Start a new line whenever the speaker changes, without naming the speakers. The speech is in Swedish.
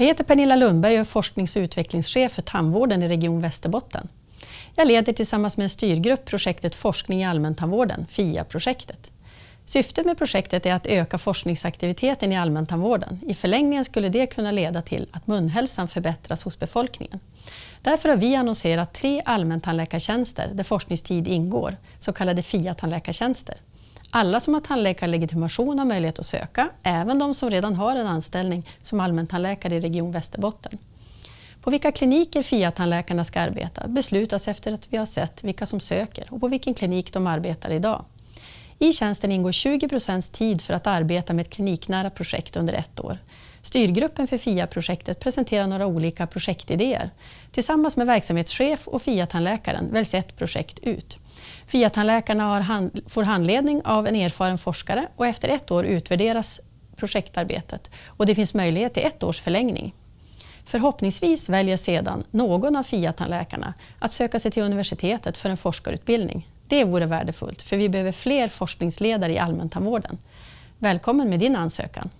Jag heter Pernilla Lundberg och är forsknings och utvecklingschef för tandvården i Region Västerbotten. Jag leder tillsammans med en styrgrupp projektet Forskning i allmäntandvården, FIA-projektet. Syftet med projektet är att öka forskningsaktiviteten i allmäntandvården. I förlängningen skulle det kunna leda till att munhälsan förbättras hos befolkningen. Därför har vi annonserat tre allmäntandläkartjänster där forskningstid ingår, så kallade FIA-tandläkartjänster. Alla som har tandläkarlegitimation har möjlighet att söka, även de som redan har en anställning som allmäntandläkare i Region Västerbotten. På vilka kliniker FIA-tandläkarna ska arbeta beslutas efter att vi har sett vilka som söker och på vilken klinik de arbetar idag. I tjänsten ingår 20 procents tid för att arbeta med ett kliniknära projekt under ett år. Styrgruppen för FIA-projektet presenterar några olika projektidéer. Tillsammans med verksamhetschef och FIA-tandläkaren väljs ett projekt ut. FIA-tandläkarna hand, får handledning av en erfaren forskare och efter ett år utvärderas projektarbetet och det finns möjlighet till ett års förlängning. Förhoppningsvis väljer sedan någon av FIA-tandläkarna att söka sig till universitetet för en forskarutbildning. Det vore värdefullt, för vi behöver fler forskningsledare i allmäntandvården. Välkommen med din ansökan!